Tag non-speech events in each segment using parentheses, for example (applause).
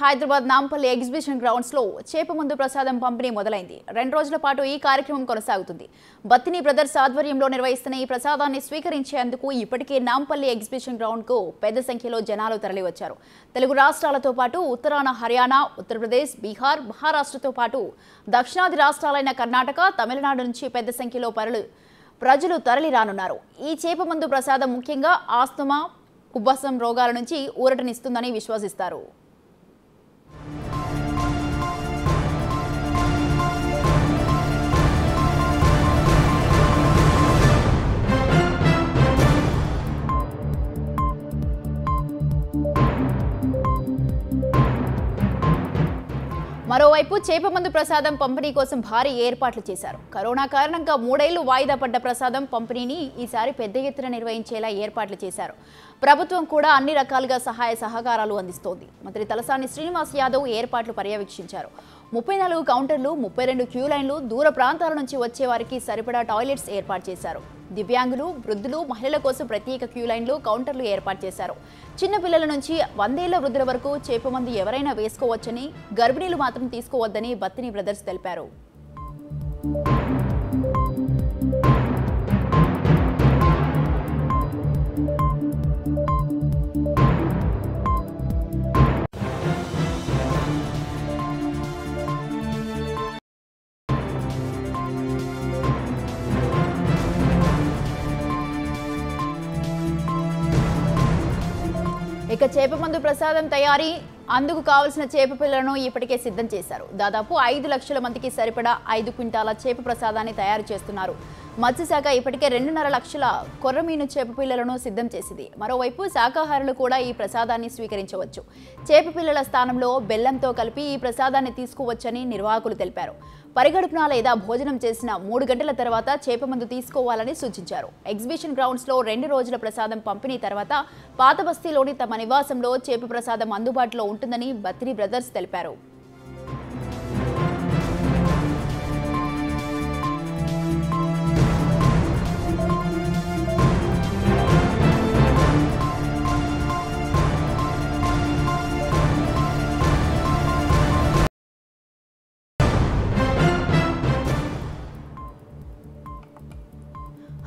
Hyderabad Nampally exhibition గ్రౌండ్స్లో చేపమందు ప్రసాదం పంపిణీ మొదలైంది. రెండు రోజుల పాటు ఈ కార్యక్రమం కొనసాగుతుంది. బత్తిని బ్రదర్స్ ఆధ్వర్యంలో నిర్వహిస్తున్న ఈ ప్రసాదాన్ని స్వీకరించేందుకు ఇప్పటికే నాంపల్లి ఎగ్జిబిషన్ గ్రౌండ్కు పెద్ద సంఖ్యలో జనాలు తరలివచ్చారు. తెలుగు రాష్ట్రాలతో పాటు ఉత్తరాన హర్యానా ఉత్తరప్రదేశ్ బీహార్ మహారాష్ట్రతో పాటు దక్షిణాది రాష్ట్రాలైన కర్ణాటక తమిళనాడు నుంచి పెద్ద సంఖ్యలో పరులు ప్రజలు తరలి రానున్నారు. ఈ చేపమందు ప్రసాదం ముఖ్యంగా ఆస్తమా ఉబ్బసం రోగాల నుంచి ఊరటనిస్తుందని విశ్వసిస్తారు. మరోవైపు చేపమందు ప్రసాదం పంపిణీ కోసం భారీ ఏర్పాట్లు చేశారు. కరోనా కారణంగా మూడేళ్ళు వాయిదా పడ్డ ప్రసాదం పంపిణీని ఈసారి పెద్ద ఎత్తున నిర్వహించేలా ఏర్పాట్లు చేశారు. ప్రభుత్వం కూడా అన్ని రకాలుగా సహాయ సహకారాలు అందిస్తోంది. మంత్రి తలసాని శ్రీనివాస్ యాదవ్ ఏర్పాట్లు పర్యవేక్షించారు. ముప్పై నాలుగు కౌంటర్లు ముప్పై రెండు క్యూ లైన్లు దూర ప్రాంతాల నుంచి వచ్చే వారికి సరిపడా టాయిలెట్స్ ఏర్పాటు చేశారు. దివ్యాంగులు వృద్ధులు మహిళల కోసం ప్రత్యేక క్యూ లైన్లు కౌంటర్లు ఏర్పాటు చేశారు. చిన్నపిల్లల నుంచి వందేళ్ళ వృద్ధుల వరకు చేపమంది ఎవరైనా వేసుకోవచ్చని గర్భిణీలు మాత్రం తీసుకోవద్దని బత్తిని బ్రదర్స్ తెలిపారు. ఇక చేపమందు ప్రసాదం తయారీ అందుకు కావలసిన చేప పిల్లలను ఇప్పటికే సిద్ధం చేశారు. దాదాపు ఐదు లక్షల మందికి సరిపడా ఐదు క్వింటాల చేప ప్రసాదాన్ని తయారు చేస్తున్నారు. మత్స్యశాఖ ఇప్పటికే రెండున్నర లక్షల కొర్రమీను చేప పిల్లలను సిద్ధం చేసింది. మరోవైపు శాకాహారులు కూడా ఈ ప్రసాదాన్ని స్వీకరించవచ్చు. చేప పిల్లల స్థానంలో బెల్లంతో కలిపి ఈ ప్రసాదాన్ని తీసుకోవచ్చని నిర్వాహకులు తెలిపారు. పరిగడుపున లేదా భోజనం చేసిన మూడు గంటల తర్వాత చేపమందు తీసుకోవాలని సూచించారు. ఎగ్జిబిషన్ గ్రౌండ్స్లో రెండు రోజుల ప్రసాదం పంపిణీ తర్వాత పాత బస్తీలోని తమ నివాసంలో చేప ప్రసాదం అందుబాటులో ఉంటుందని బత్రి బ్రదర్స్ తెలిపారు.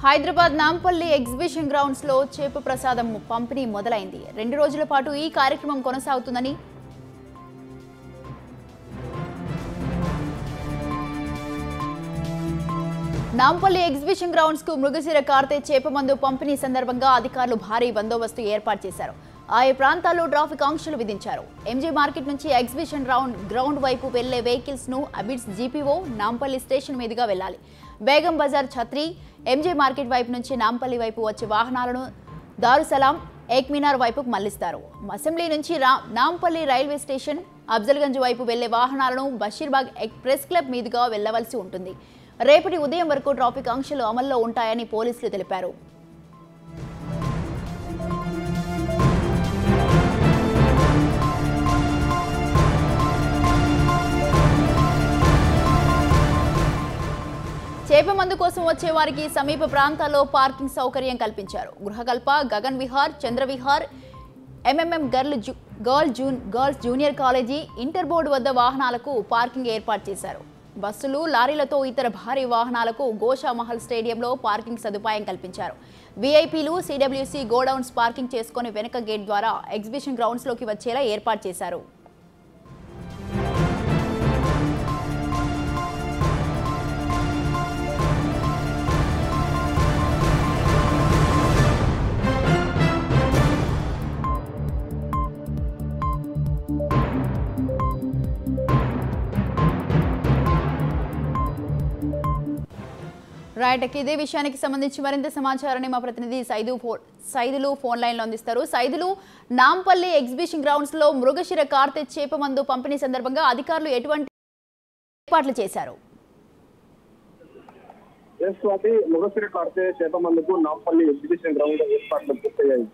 హైదరాబాద్ నాంపల్లి ఎగ్జిబిషన్ గ్రౌండ్స్లో చేప ప్రసాదం పంపిణీ మొదలైంది. రెండు రోజుల పాటు ఈ కార్యక్రమం కొనసాగుతుందని నాంపల్లి ఎగ్జిబిషన్ గ్రౌండ్స్కు మృగశిర కార్తె చేపమందు పంపిణీ సందర్భంగా అధికారులు భారీ బందోబస్తు ఏర్పాటు చేశారు. ఆయా ప్రాంతాల్లో ట్రాఫిక్ ఆంక్షలు విధించారు. ఎంజీ మార్కెట్ నుంచి ఎగ్జిబిషన్ రౌండ్ గ్రౌండ్ వైపు వెళ్ళే వెహికల్స్ను అబిడ్స్ జీపీఓ నాంపల్లి స్టేషన్ మీదుగా వెళ్ళాలి. బేగం బజార్ ఛత్రి ఎంజే మార్కెట్ వైపు నుంచి నాంపల్లి వైపు వచ్చే వాహనాలను దారుసలాం ఏక్మినార్ వైపుకు మళ్ళిస్తారు. అసెంబ్లీ నుంచి నాంపల్లి రైల్వే స్టేషన్ అఫ్జల్గంజ్ వైపు వెళ్ళే వాహనాలను బషీర్బాగ్ ఎక్ ప్రెస్ క్లబ్ మీదుగా వెళ్ళవలసి ఉంటుంది. రేపటి ఉదయం వరకు ట్రాఫిక్ ఆంక్షలు అమల్లో ఉంటాయని పోలీసులు తెలిపారు. వేప మందు కోసం వచ్చే వారికి సమీప ప్రాంతాల్లో పార్కింగ్ సౌకర్యం కల్పించారు. Gruhakalpa Gagan Vihar Chandra Vihar M M M girl zoo girl June girls junior college inter board వద్ద వాహనాలకు పార్కింగ్ ఏర్పాటు చేశారు. బస్సులు లారీలతో ఇతర భారీ వాహనాలకు గోషా మహల్ స్టేడియంలో పార్కింగ్ సదుపాయం కల్పించారు. వీఐపీలు సిడబ్ల్యూసీ గోడౌన్స్ పార్కింగ్ చేసుకుని వెనక గేట్ ద్వారా ఎగ్జిబిషన్ గ్రౌండ్స్లోకి వచ్చేలా ఏర్పాటు చేశారు. రైట్ ఇదే విషయానికి సంబంధించి మరింత సమాచారాన్ని మా ప్రతినిధి సైదు ఫో సైదులు ఫోన్ లైన్లో అందిస్తారు. సైదులు నాంపల్లి ఎగ్జిబిషన్ గ్రౌండ్స్లో మృగశిర కార్తె చేపమందు పంపిణీ సందర్భంగా అధికారులు ఎటువంటి ఏర్పాట్లు చేశారు? ఎస్ స్వాతి. కార్తె చేప మందుకు నాంపల్లి ఎగ్జిబిషన్ గ్రౌండ్ ఏర్పాట్లు పూర్తయ్యాయి.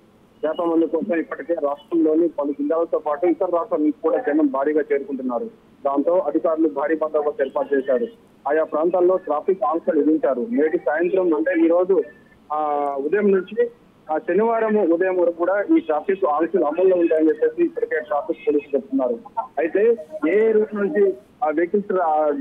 చేప మందు కోసం ఇప్పటికే రాష్ట్రంలోని పలు జిల్లాలతో పాటు ఇతర రాష్ట్రాల నుంచి కూడా జనం భారీగా చేరుకుంటున్నారు. దాంతో అధికారులు భారీ బందోబస్తు ఏర్పాటు చేశారు. ఆయా ప్రాంతాల్లో ట్రాఫిక్ ఆంక్షలు విధించారు. నేటి సాయంత్రం అంటే ఈ రోజు ఆ ఉదయం నుంచి ఆ శనివారం ఉదయం వరకు కూడా ఈ ట్రాఫిక్ ఆంక్షలు అమల్లో ఉంటాయని చెప్పేసి ఇప్పటికే ట్రాఫిక్ పోలీసులు చెప్తున్నారు. అయితే ఏ రూట్ నుంచి ఆ వెహికల్స్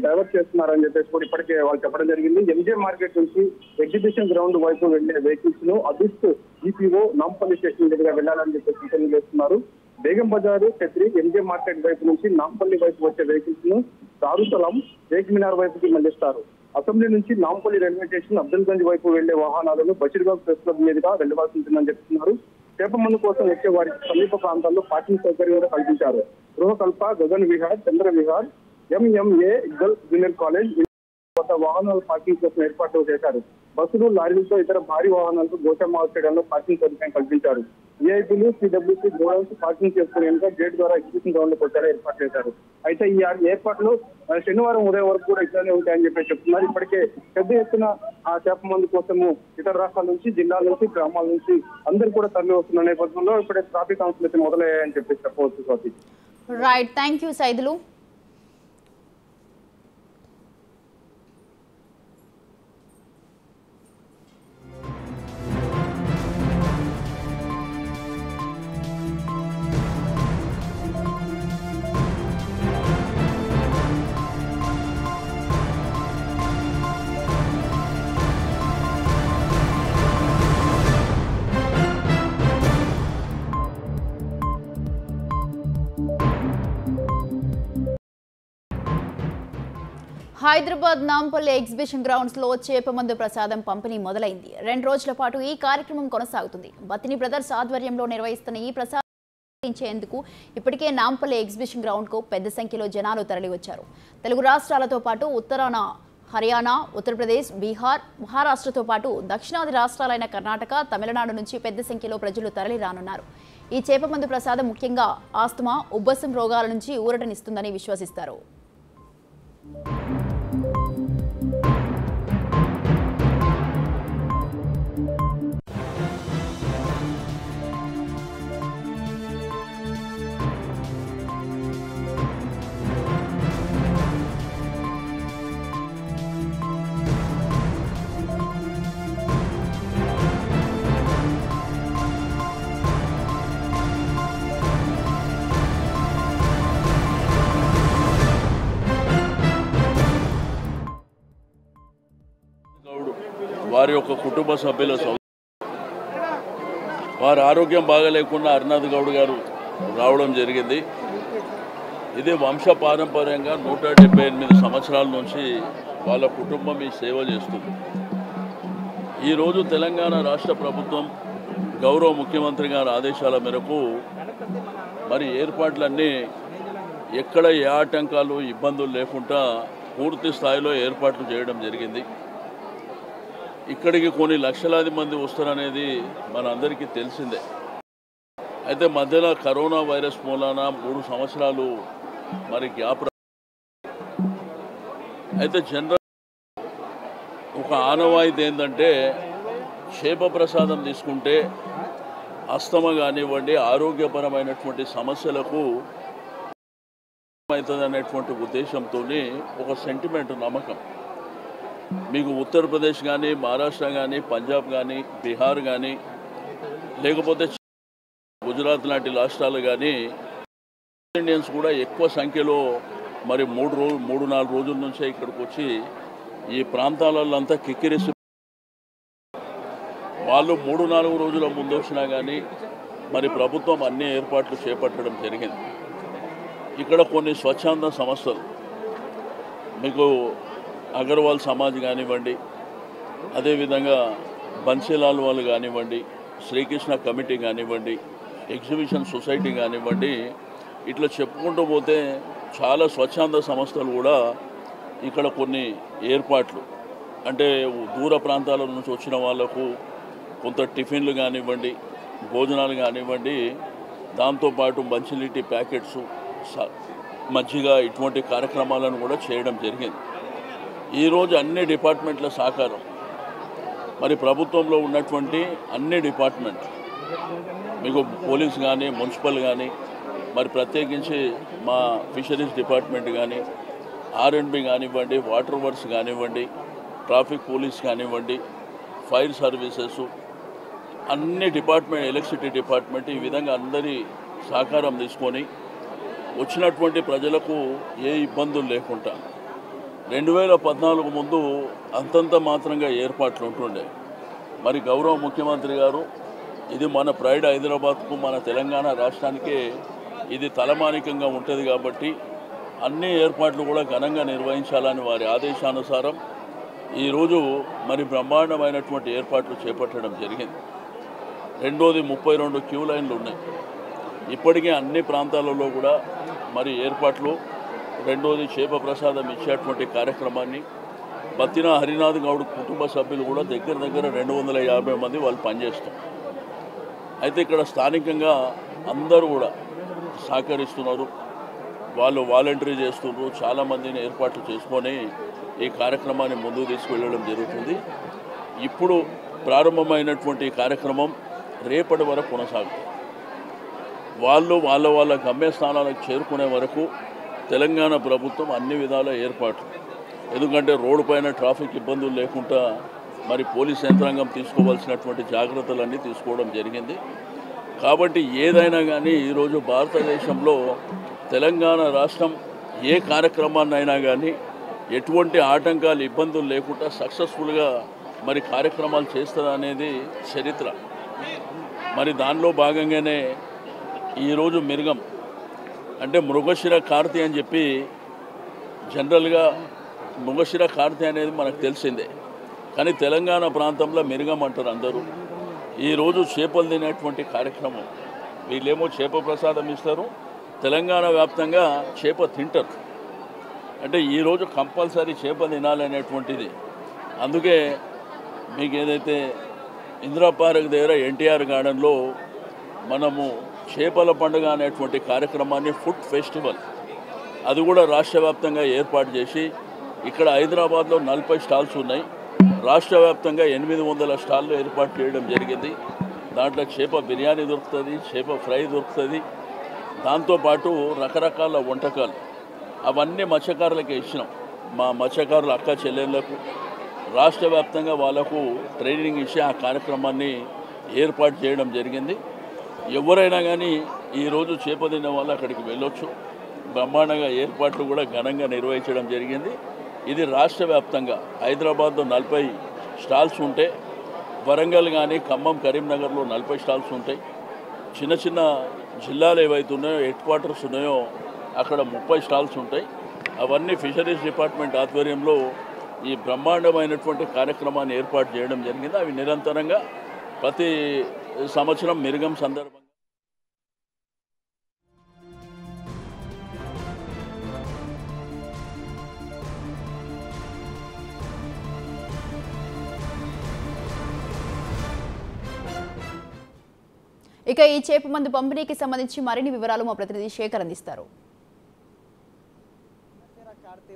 డైవర్ట్ చేస్తున్నారని చెప్పేసి కూడా ఇప్పటికే వాళ్ళు చెప్పడం జరిగింది. ఎంజే మార్కెట్ నుంచి ఎగ్జిబిషన్ గ్రౌండ్ వైపు వెళ్ళే వెహికల్స్ను అదిస్తూ ఈపీఓ నాంపల్లి స్టేషన్ దగ్గర వెళ్ళాలని చెప్పేసి సూచనలు చేస్తున్నారు. బేగం బజారు ఛత్రి ఎంజే మార్కెట్ వైపు నుంచి నాంపల్లి వైపు వచ్చే వెహికల్స్ను దారుసలం షేక్ మినార్ వైపుకి మళ్ళిస్తారు. అసెంబ్లీ నుంచి నాంపల్లి రైల్వే స్టేషన్ అబ్దుల్గంజ్ వైపు వెళ్ళే వాహనాలను బషీర్బాగ్ ప్రెస్ క్లబ్ మీదుగా వెళ్ళవలసి ఉంటుందని చెప్తున్నారు. చేప మందు కోసం వచ్చే వారికి సమీప ప్రాంతాల్లో పార్కింగ్ సౌకర్యం కల్పించారు. Gruhakalpa Gagan Vihar Chandra Vihar M M A girls junior college కొత్త వాహనాల పార్కింగ్ కోసం ఏర్పాట్లు చేశారు. బస్సులు లారీలతో ఇతర భారీ వాహనాలకు గోచమ్మ స్టేడియంలో పార్కింగ్ సదుపాయం కల్పించారు. విఐపీలు C W C godowns parking చేసుకునేందుకు గేట్ ద్వారా ఎగ్జిబిషన్ గ్రౌండ్లో కొత్తగా ఏర్పాటు చేశారు. అయితే ఈ ఏర్పాట్లు శనివారం ఉదయం వరకు కూడా ఇట్లానే ఉంటాయని చెప్పి చెప్తున్నారు. ఇప్పటికే పెద్ద ఎత్తున ఆ చేప మందు కోసము ఇతర రాష్ట్రాల నుంచి జిల్లాల నుంచి గ్రామాల నుంచి అందరూ కూడా తరలి వస్తున్న నేపథ్యంలో ఇప్పుడే ట్రాఫిక్ కౌన్సిల్ అయితే మొదలయ్యాయని చెప్పి చెప్పవచ్చు Swathi. Right thank you Saidulu. Hyderabad Nampally exhibition గ్రౌండ్స్లో చేపమందు ప్రసాదం పంపిణీ మొదలైంది. రెండు రోజుల పాటు ఈ కార్యక్రమం కొనసాగుతుంది. బతిని బ్రదర్స్ ఆధ్వర్యంలో నిర్వహిస్తున్న ఈ ప్రసాదం ఇప్పటికే నాంపల్లి ఎగ్జిబిషన్ గ్రౌండ్కు పెద్ద సంఖ్యలో జనాలు తరలివచ్చారు. తెలుగు రాష్ట్రాలతో పాటు ఉత్తరాన హర్యానా ఉత్తరప్రదేశ్ బీహార్ మహారాష్ట్రతో పాటు దక్షిణాది రాష్ట్రాలైన కర్ణాటక తమిళనాడు నుంచి పెద్ద సంఖ్యలో ప్రజలు తరలి రానున్నారు ఈ చేపమందు ప్రసాదం ముఖ్యంగా ఆస్తమా ఉబ్బసం రోగాల నుంచి ఊరటనిస్తుందని విశ్వసిస్తారు. వారి యొక్క కుటుంబ సభ్యుల సౌ వారి ఆరోగ్యం బాగలేకుండా అరునాథ్ గౌడ్ గారు రావడం జరిగింది. ఇది వంశ పారంపర్యంగా నూట డెబ్బై ఎనిమిది సంవత్సరాల నుంచి వాళ్ళ కుటుంబం ఈ సేవ చేస్తుంది. ఈరోజు తెలంగాణ రాష్ట్ర ప్రభుత్వం గౌరవ ముఖ్యమంత్రి గారి ఆదేశాల మేరకు మరి ఏర్పాట్లన్నీ ఎక్కడ ఏ ఆటంకాలు ఇబ్బందులు లేకుండా పూర్తి స్థాయిలో ఏర్పాట్లు చేయడం జరిగింది. ఇక్కడికి కొన్ని లక్షలాది మంది వస్తారనేది మనందరికీ తెలిసిందే. అయితే మధ్యలో కరోనా వైరస్ మూలాన మూడు సంవత్సరాలు మరి గ్యాప్ అయితే జనరల్ ఒక ఆనవాయితీ ఏంటంటే క్షేప ప్రసాదం తీసుకుంటే అస్తమ కానివ్వండి ఆరోగ్యపరమైనటువంటి సమస్యలకు అవుతుంది అనేటువంటి ఉద్దేశంతో ఒక సెంటిమెంట్ నమ్మకం. మీకు ఉత్తరప్రదేశ్ కానీ మహారాష్ట్ర కానీ పంజాబ్ కానీ బీహార్ కానీ లేకపోతే గుజరాత్ లాంటి రాష్ట్రాలు కానీ ఇండియన్స్ కూడా ఎక్కువ సంఖ్యలో మరి మూడు రోజు మూడు నాలుగు రోజుల నుంచే ఇక్కడికి వచ్చి ఈ ప్రాంతాలలో అంతా కిక్కిరిసి వాళ్ళు మూడు నాలుగు రోజుల ముందు వచ్చినా కానీ మరి ప్రభుత్వం అన్ని ఏర్పాట్లు చేపట్టడం జరిగింది. ఇక్కడ కొన్ని స్వచ్ఛంద సంస్థలు మీకు అగర్వాల్ సమాజ్ కానివ్వండి అదేవిధంగా బన్సీలాల్ వాళ్ళు కానివ్వండి శ్రీకృష్ణ కమిటీ కానివ్వండి ఎగ్జిబిషన్ సొసైటీ కానివ్వండి ఇట్లా చెప్పుకుంటూ పోతే చాలా స్వచ్ఛంద సంస్థలు కూడా ఇక్కడ కొన్ని ఏర్పాట్లు. అంటే దూర ప్రాంతాల నుంచి వచ్చిన వాళ్ళకు కొంత టిఫిన్లు కానివ్వండి భోజనాలు కానివ్వండి దాంతోపాటు మంచినీటి ప్యాకెట్స్ స- మజ్జిగ ఇటువంటి కార్యక్రమాలను కూడా చేయడం జరిగింది. ఈరోజు అన్ని డిపార్ట్మెంట్ల సహకారం. మరి ప్రభుత్వంలో ఉన్నటువంటి అన్ని డిపార్ట్మెంట్ మీకు పోలీస్ కానీ మున్సిపల్ కానీ మరి ప్రత్యేకించి మా ఫిషరీస్ డిపార్ట్మెంట్ కానీ ఆర్ఎండ్బి కానివ్వండి వాటర్ వర్క్స్ కానివ్వండి ట్రాఫిక్ పోలీస్ కానివ్వండి ఫైర్ సర్వీసెస్ అన్ని డిపార్ట్మెంట్ ఎలక్ట్రిసిటీ డిపార్ట్మెంట్ ఈ విధంగా అందరి సహకారం తీసుకొని వచ్చినటువంటి ప్రజలకు ఏ ఇబ్బందులు లేకుండా రెండు వేల పద్నాలుగు ముందు అంతంత మాత్రంగా ఏర్పాట్లు ఉంటుండే. మరి గౌరవ ముఖ్యమంత్రి గారు ఇది మన ప్రైడ్ హైదరాబాద్కు మన తెలంగాణ రాష్ట్రానికే ఇది తలమానికంగా ఉంటుంది కాబట్టి అన్ని ఏర్పాట్లు కూడా ఘనంగా నిర్వహించాలని వారి ఆదేశానుసారం ఈరోజు మరి బ్రహ్మాండమైనటువంటి ఏర్పాట్లు చేపట్టడం జరిగింది. రెండోది ముప్పై రెండు క్యూ లైన్లు ఉన్నాయి. ఇప్పటికే అన్ని ప్రాంతాలలో కూడా మరి ఏర్పాట్లు రెండోది చేప ప్రసాదం ఇచ్చేటువంటి కార్యక్రమాన్ని బత్తిన హరినాథ్ గౌడ్ కుటుంబ సభ్యులు కూడా దగ్గర దగ్గర రెండు వందల యాభై మంది వాళ్ళు పనిచేస్తాం అయితే ఇక్కడ స్థానికంగా అందరూ కూడా సహకరిస్తున్నారు. వాళ్ళు వాలంటరీ చేస్తున్నారు చాలామందిని ఏర్పాట్లు చేసుకొని ఈ కార్యక్రమాన్ని ముందుకు తీసుకువెళ్ళడం జరుగుతుంది. ఇప్పుడు ప్రారంభమైనటువంటి కార్యక్రమం రేపటి వరకు కొనసాగుతుంది. వాళ్ళు వాళ్ళ వాళ్ళ గమ్యస్థానాలకు చేరుకునే వరకు తెలంగాణ ప్రభుత్వం అన్ని విధాల ఏర్పాట్లు. ఎందుకంటే రోడ్డు పైన ట్రాఫిక్ ఇబ్బందులు లేకుండా మరి పోలీస్ యంత్రాంగం తీసుకోవాల్సినటువంటి జాగ్రత్తలన్నీ తీసుకోవడం జరిగింది. కాబట్టి ఏదైనా కానీ ఈరోజు భారతదేశంలో తెలంగాణ రాష్ట్రం ఏ కార్యక్రమాన్నైనా కానీ ఎటువంటి ఆటంకాలు ఇబ్బందులు లేకుండా సక్సెస్ఫుల్గా మరి కార్యక్రమాలు చేస్తారనేది చరిత్ర. మరి దానిలో భాగంగానే ఈరోజు మిరుగం. అంటే మృగశిర కార్తీ అని చెప్పి జనరల్గా మృగశిర కార్తీ అనేది మనకు తెలిసిందే. కానీ తెలంగాణ ప్రాంతంలో మెరుగమంటారు అంటారు అందరూ. ఈరోజు చేపలు తినేటువంటి కార్యక్రమం. వీళ్ళేమో చేప ప్రసాదం ఇస్తారు. తెలంగాణ వ్యాప్తంగా చేప తింటారు. అంటే ఈరోజు కంపల్సరీ చేప తినాలనేటువంటిది అందుకే మీకు ఏదైతే ఇందిరా పార్క్ దగ్గర ఎన్టీఆర్ గార్డెన్లో మనము చేపల పండుగ అనేటువంటి కార్యక్రమాన్ని ఫుడ్ ఫెస్టివల్ అది కూడా రాష్ట్ర వ్యాప్తంగా ఏర్పాటు చేసి ఇక్కడ హైదరాబాద్లో నలభై స్టాల్స్ ఉన్నాయి. రాష్ట్ర వ్యాప్తంగా ఎనిమిది వందల స్టాళ్ళు ఏర్పాటు చేయడం జరిగింది. దాంట్లో చేప బిర్యానీ దొరుకుతుంది చేప ఫ్రై దొరుకుతుంది. దాంతోపాటు రకరకాల వంటకాలు. అవన్నీ మత్స్యకారులకి ఇచ్చినాం. మా మత్స్యకారుల అక్క చెల్లెళ్ళకు రాష్ట్ర వ్యాప్తంగా వాళ్ళకు ట్రైనింగ్ ఇచ్చి ఆ కార్యక్రమాన్ని ఏర్పాటు చేయడం జరిగింది. ఎవరైనా కానీ ఈరోజు చేపదిన వల్ల వాళ్ళు అక్కడికి వెళ్ళొచ్చు. బ్రహ్మాండంగా ఏర్పాట్లు కూడా ఘనంగా నిర్వహించడం జరిగింది. ఇది రాష్ట్ర వ్యాప్తంగా హైదరాబాద్లో నలభై స్టాల్స్ ఉంటే వరంగల్ కానీ ఖమ్మం కరీంనగర్లో నలభై స్టాల్స్ ఉంటాయి. చిన్న చిన్న జిల్లాలు ఏవైతే ఉన్నాయో హెడ్ క్వార్టర్స్ ఉన్నాయో అక్కడ ముప్పై స్టాల్స్ ఉంటాయి. అవన్నీ ఫిషరీస్ డిపార్ట్మెంట్ ఆధ్వర్యంలో ఈ బ్రహ్మాండమైనటువంటి కార్యక్రమాన్ని ఏర్పాటు చేయడం జరిగింది. అవి నిరంతరంగా ప్రతి సంవత్సరం మిరుగం సందర్భంగా ఇక ఈ చేప మందు పంపిణీకి సంబంధించి మరిన్ని వివరాలు మా ప్రతినిధి శేఖర్ అందిస్తారు.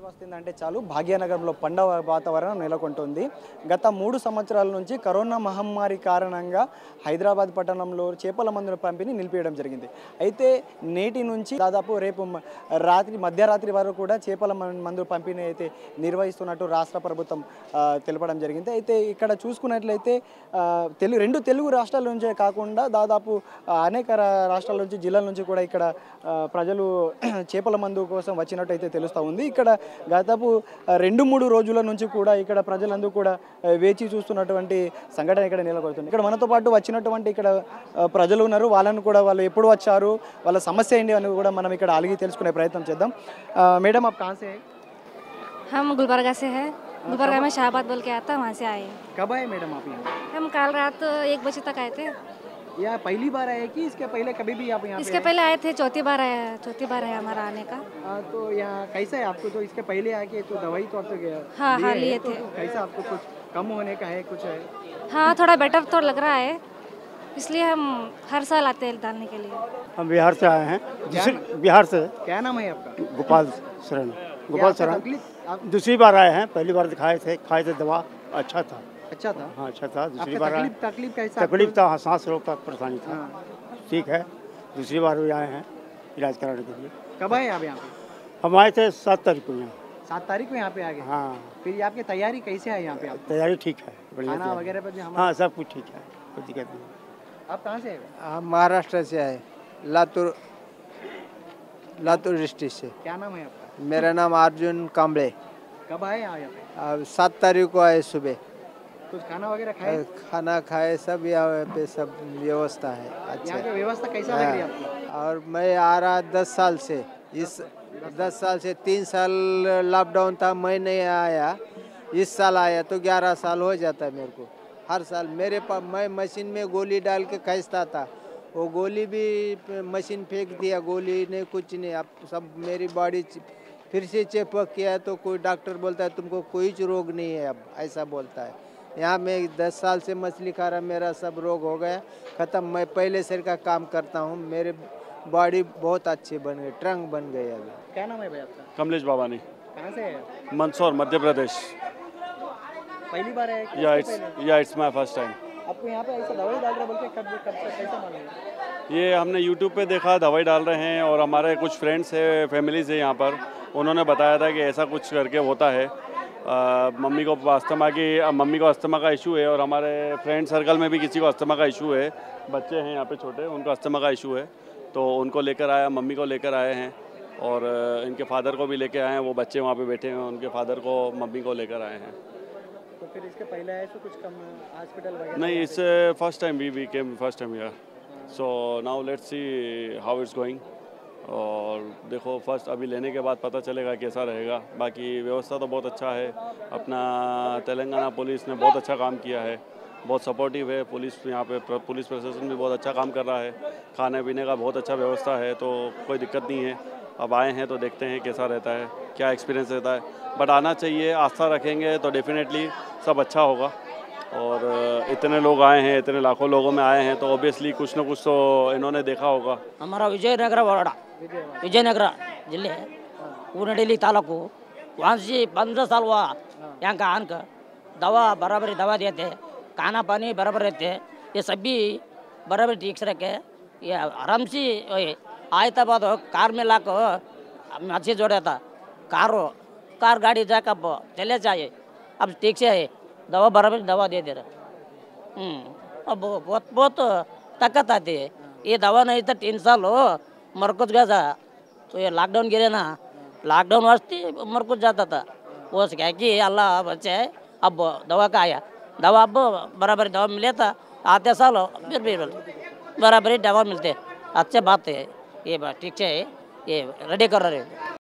దసరా వస్తుందంటే చాలు. భాగ్యనగరంలో పండవ వాతావరణం నెలకొంటుంది. గత మూడు సంవత్సరాల నుంచి కరోనా మహమ్మారి కారణంగా హైదరాబాద్ పట్టణంలో చేపల మందుల పంపిణీ నిలిపేయడం జరిగింది. అయితే నేటి నుంచి దాదాపు రేపు రాత్రి మధ్యరాత్రి వరకు కూడా చేపల మం- పంపిణీ అయితే నిర్వహిస్తున్నట్టు రాష్ట్ర ప్రభుత్వం తెలపడం జరిగింది. అయితే ఇక్కడ చూసుకున్నట్లయితే తెలుగు రెండు తెలుగు రాష్ట్రాల నుంచే కాకుండా దాదాపు అనేక రాష్ట్రాల నుంచి జిల్లాల నుంచి కూడా ఇక్కడ ప్రజలు (clears throat) చేపల మందు కోసం వచ్చినట్టు అయితే తెలుస్తూ ఉంది. ఇక్కడ దాదాపు ఆ, రెండు మూడు రోజుల నుంచి కూడా ఇక్కడ ప్రజలందరూ కూడా ఆ, వేచి చూస్తున్నటువంటి సంఘటన ఇక్కడ నెలకొడుతుంది ఇక్కడ మనతో పాటు వచ్చినటువంటి ఇక్కడ ఆ, ప్రజలు ఉన్నారు వాళ్ళని కూడా వాళ్ళు ఎప్పుడు వచ్చారు వాళ్ళ సమస్య ఏంటి అని కూడా మనం ఇక్కడ అలిగి తెలుసుకునే ప్రయత్నం చేద్దాం ఆ, మేడం आप कहाँ से है हम गुलबर्गा से है गुलबर्गा में शाहबाद बोल के आता वहाँ से आए हैं। कब आए मैडम आप यहाँ हम कल रात एक बजे तक आए थे या पहली बार आए कि इसके पहले कभी भी आप यहाँ इसके पहले आए थे चौथी बार आया चौथी बार है हमारा आने का। हाँ तो यहाँ कैसा है आपको? तो इसके पहले आके तो दवाई तो आप तो गया हाँ, हाँ, है, लिए तो थे। कैसा आपको कुछ कम होने का है कुछ है? हाँ थोड़ा बेटर तो लग रहा है। इसलिए हम हर साल आते हैं डालने के लिए। हम बिहार से आए हैं। बिहार से। क्या नाम है आपका? गोपाल शरण। गोपाल आपको शरण। दूसरी बार आए हैं पहली बार दिखाए थे खाए थे दवा अच्छा था। अच्छा था? हाँ अच्छा था। दूसरी बार तकलीफ़ तकलीफ़ कैसा तकलीफ़ था हाँ सांस रोग का परेशानी था। हाँ। ठीक है। दूसरी बार भी आए हैं इलाज कराने के लिए। कब आए आप यहाँ पे? हम आए थे सात तारीख को यहाँ। सात तारीख को यहाँ पे आ गए? हाँ। फिर आपकी तैयारी कैसे है यहाँ पे तैयारी ठीक है खाना वगैरह पर हाँ सब कुछ ठीक है कोई दिक्कत नहीं। आप कहाँ से आए? हम महाराष्ट्र से आए लातूर लातूर डिस्ट्रिक्ट से। क्या नाम है आपका? मेरा नाम अर्जुन कांबळे। कब आए यहाँ यहाँ पे? सात तारीख को आए सुबह। कुछ खाना वगैरह खाए? खाना खाए सब यहाँ पे सब व्यवस्था है यहाँ अच्छा की व्यवस्था कैसा लग रही है आपको? और मैं आ रहा दस साल से इस दस साल से तीन साल लॉकडाउन था मैं नहीं आया। इस साल आया तो ग्यारह साल हो जाता है मेरे को। हर साल मेरे पास मैं मशीन में गोली डाल के खींचता था। वो गोली भी मशीन फेंक दिया गोली ने कुछ नहीं। अब सब मेरी बॉडी फिर से चेकअप किया तो कोई डॉक्टर बोलता है तुमको कोई रोग नहीं है अब ऐसा बोलता है। यहाँ मैं दस साल से मछली खा रहा मेरा सब रोग हो गया ख़त्म। मैं पहले से का काम करता हूँ मेरे बॉडी बहुत अच्छी बन गई ट्रंक बन गई अभी। क्या नाम है भाई आपका? कमलेश बाबानी। कहाँ से मंदसौर मध्य प्रदेश। पहली बार कि या इट्स या इट्स माय फ़र्स्ट टाइम आपको यहाँ पे ऐसा दवाई डाल रहे बोल के कब कब से कैसे मालूम ये हमने यूट्यूब पे देखा दवाई डाल रहे हैं और हमारे कुछ फ्रेंड्स है फैमिलीज़ है यहाँ पर। उन्होंने बताया था कि ऐसा कुछ करके होता है। मम्मी को अस्थमा की मम्मी को अस्थमा का इशू है और हमारे फ्रेंड सर्कल में भी किसी को अस्थमा का इशू है। बच्चे हैं यहाँ पे छोटे उनको अस्थमा का इशू है। तो उनको लेकर आया मम्मी को लेकर आए हैं और इनके फादर को भी लेकर आए हैं। वो बच्चे वहाँ पे बैठे हैं उनके फादर को मम्मी को लेकर आए हैं। तो फिर इसके पहले आए तो कुछ कम हॉस्पिटल वगैरह नहीं it's first time we we came first time यार so now let's see how it's going और देखो फ़र्स्ट अभी लेने के बाद पता चलेगा कैसा रहेगा। बाकी व्यवस्था तो बहुत अच्छा है। अपना तेलंगाना पुलिस ने बहुत अच्छा काम किया है। बहुत सपोर्टिव है। पुलिस यहाँ पे पुलिस प्रशासन भी बहुत अच्छा काम कर रहा है। खाने पीने का बहुत अच्छा व्यवस्था है तो कोई दिक्कत नहीं है। अब आए हैं तो देखते हैं कैसा रहता है, क्या एक्सपीरियंस रहता है। बट आना चाहिए, आस्था रखेंगे तो डेफिनेटली सब अच्छा होगा। और, इतने लोग आए हैं, इतने लाखों लोगों में आए हैं तो ऑब्वियसली कुछ ना कुछ तो इन्होंने देखा होगा। हमारा विजय नगर वाड़ा विजयनगर ज़िले ऊनडेली तालुकू वहाँ से पंद्रह साल हुआ यहाँ का दवा बराबर दवा देते खाना पानी बराबर रहते ये सभी बराबर ठीक से रखे ये आराम से वही आए तो कार में लाको अच्छे जोड़ा था कारो कार गाड़ी जाकर चले जाए अब ठीक से है दवा बराबर दवा दे दे रहे अब बहुत बहुत ताकत आती है ये दवा नहीं था तीन साल हो मरकुज गया था तो ये लॉकडाउन गिरे ना लॉकडाउन वास्ते मरकुज जाता था। वो क्या कि, अल्लाह बच्चे, अब दवा का आया। दवा अब बराबर दवा मिले था, आते साल फिर भी बराबर दवा मिलते। अच्छे बात है, ये ठीक है, ये रेडी कर रहे